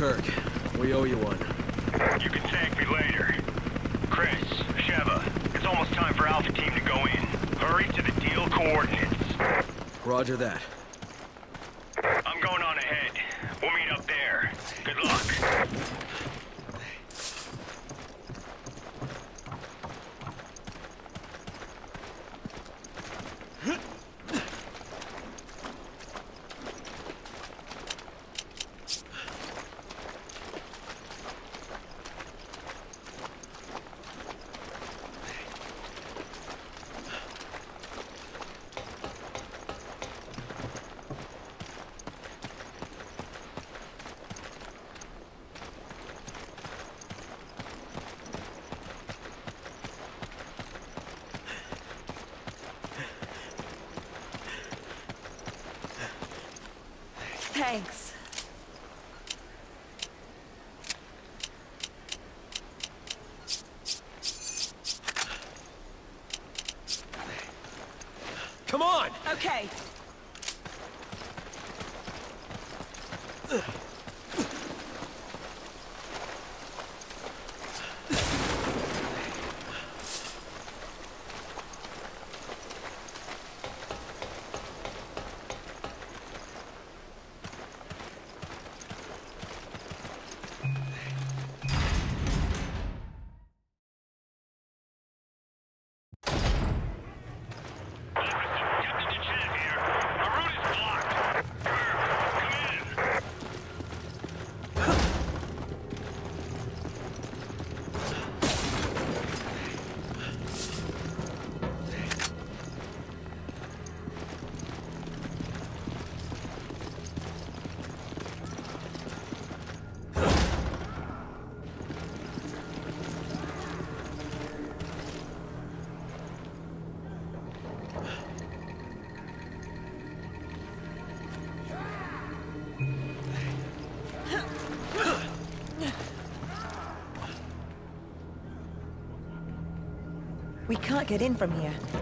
Kirk, we owe you one. You can thank me later. Chris, Sheva, it's almost time for Alpha Team to go in. Hurry to the deal coordinates. Roger that. I'm going on ahead. We'll meet up there. Good luck. Thanks. Can't get in from here.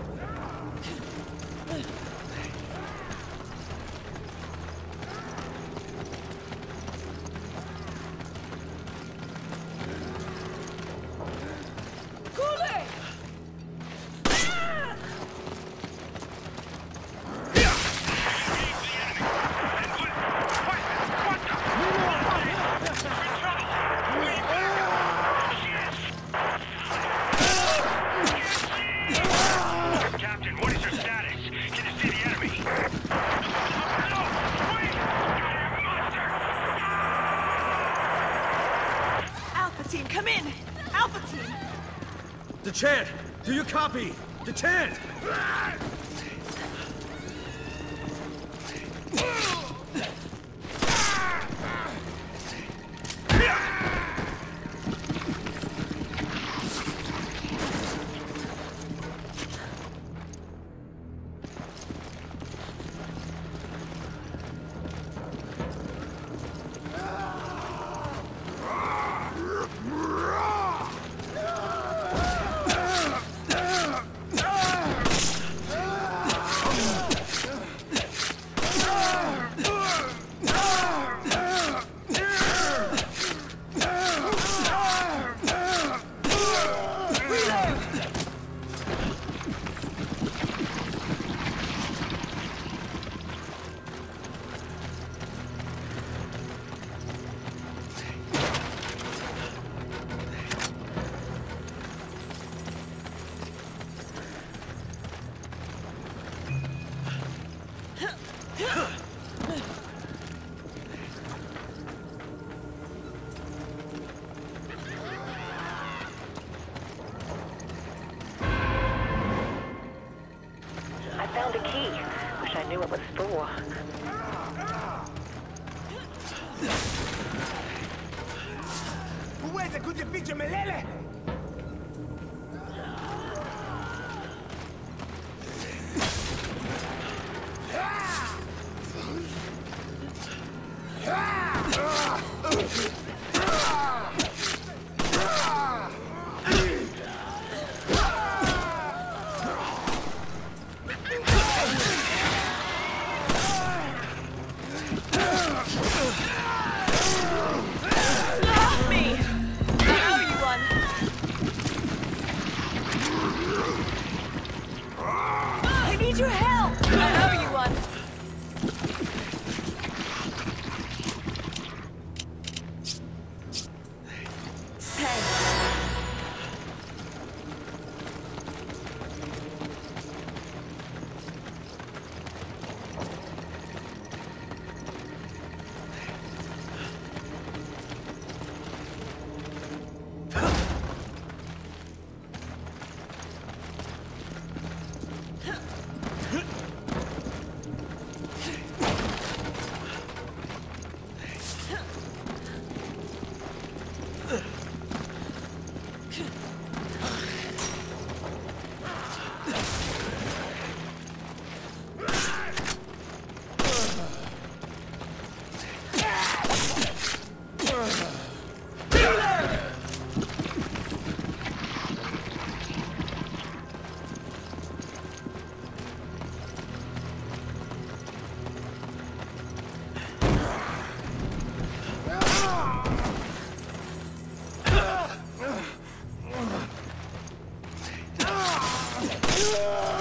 DeChant! Do you copy? DeChant! I Take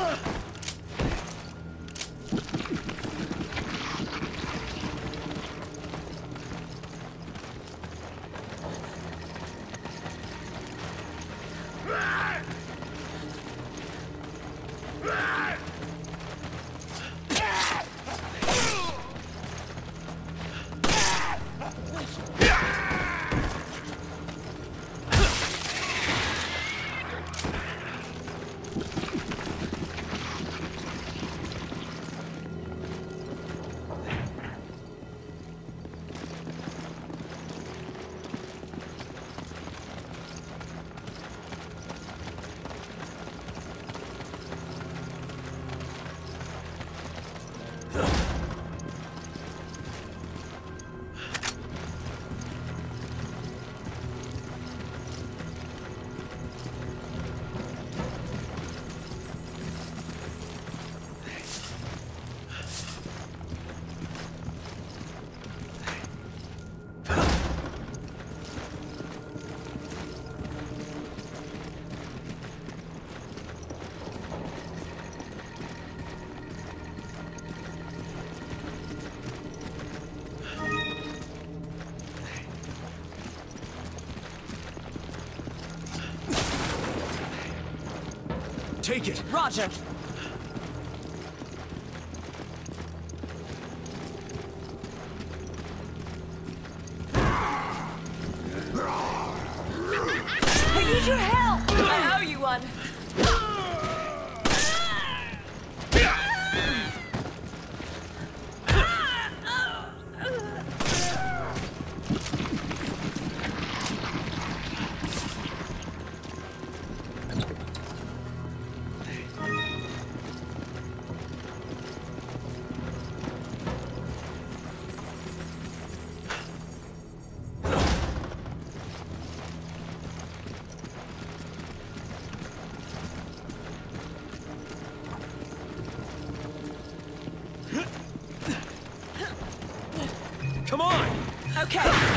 Roger. Okay.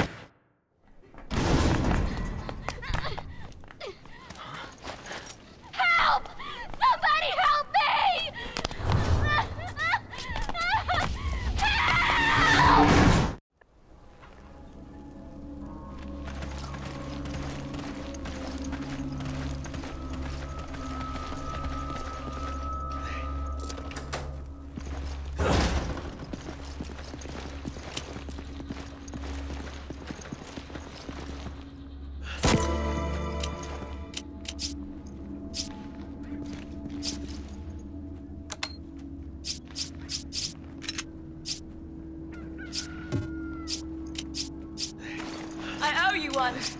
everyone.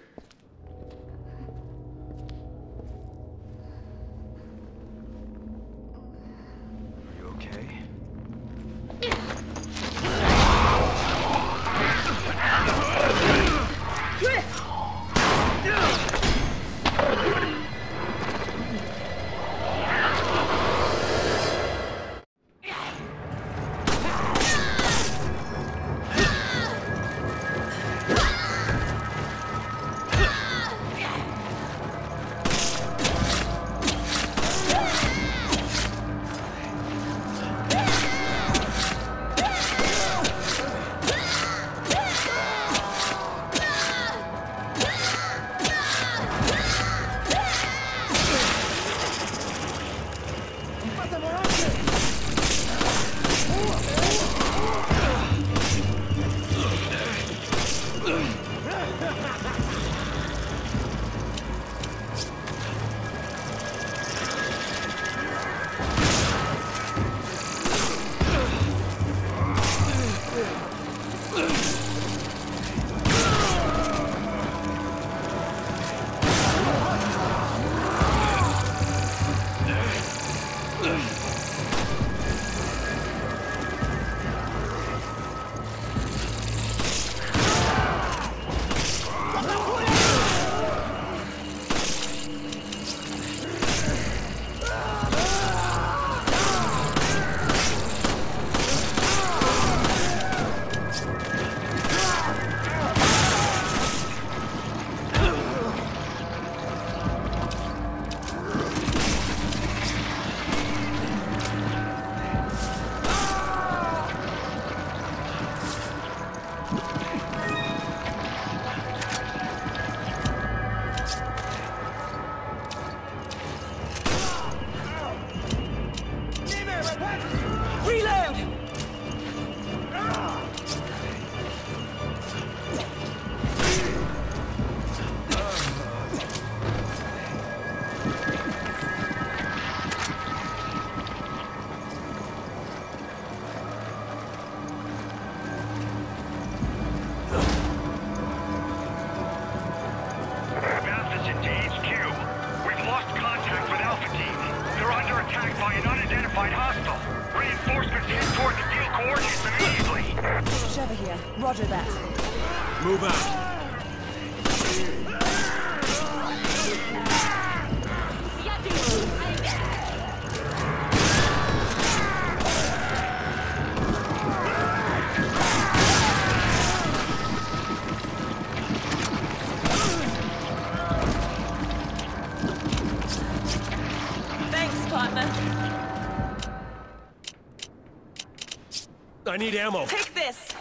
I need ammo. Take this.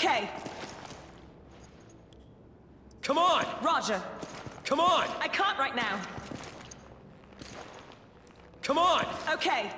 Okay, Come on! Roger. Come on! I can't right now. Come on! Okay.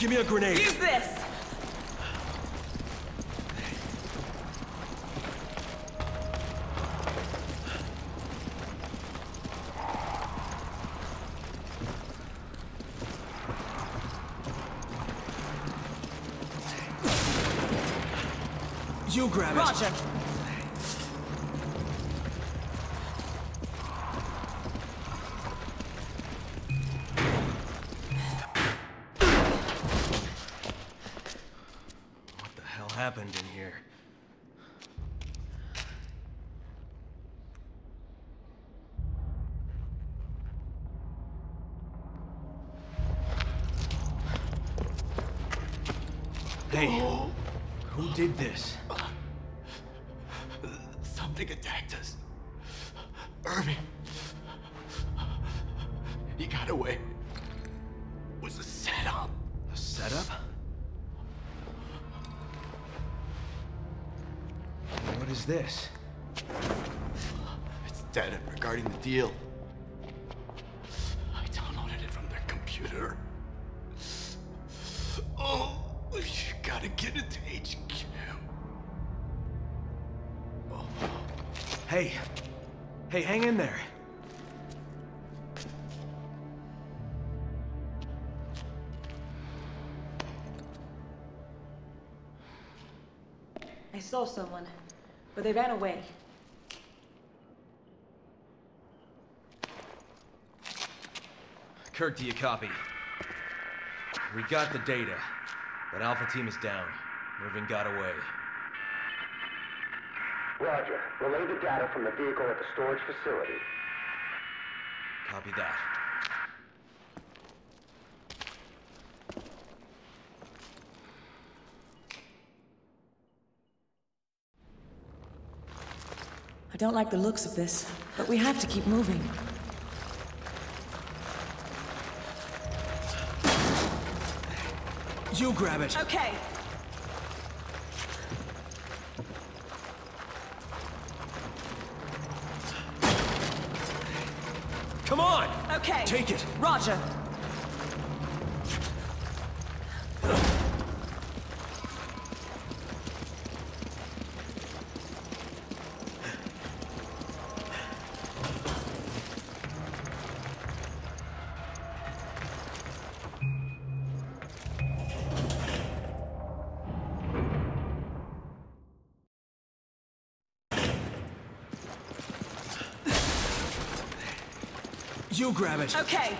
Give me a grenade! Use this. You grab it! Roger. He got away. It was a setup. A setup? What is this? It's data regarding the deal. I downloaded it from their computer. Oh, you gotta get it to HQ. Hey, hey, hang in there. But they ran away. Kirk, do you copy? We got the data, but Alpha Team is down. Irving got away. Roger. Relay the data from the vehicle at the storage facility. Copy that. Don't like the looks of this, but we have to keep moving. You grab it! Okay. Come on! Okay. Take it! Roger. You grab it. Okay.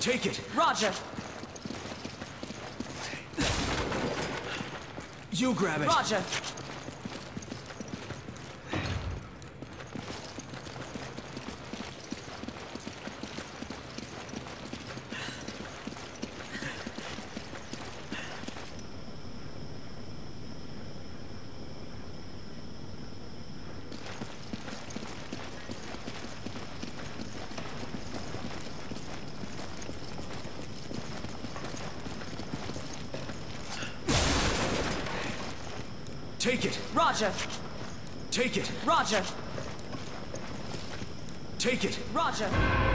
Take it. Roger. You grab it! Roger. Take it! Roger. Take it! Roger. Take it! Roger.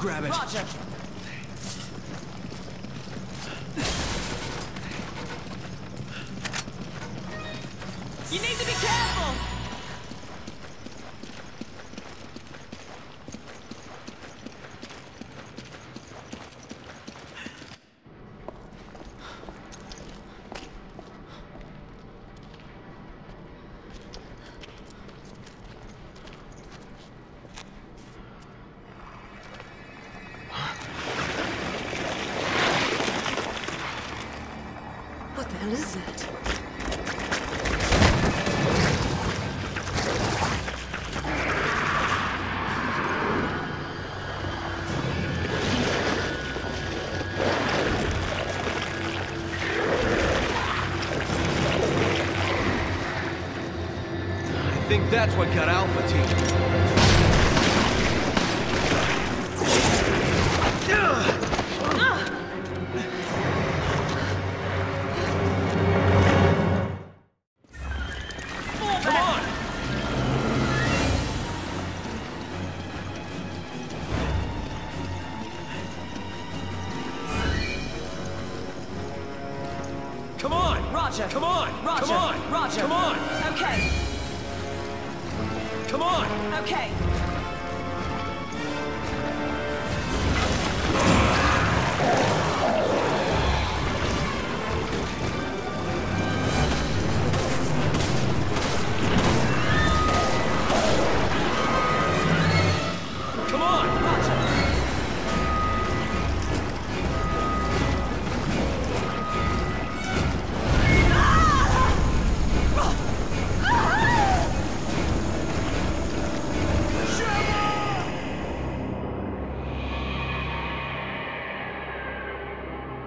Grab it! Roger. You need to be careful. What the hell is that? I think that's what got Alpha Team. Roger. Come on! Roger. Come on! Roger. Come on! Okay. Come on! Okay.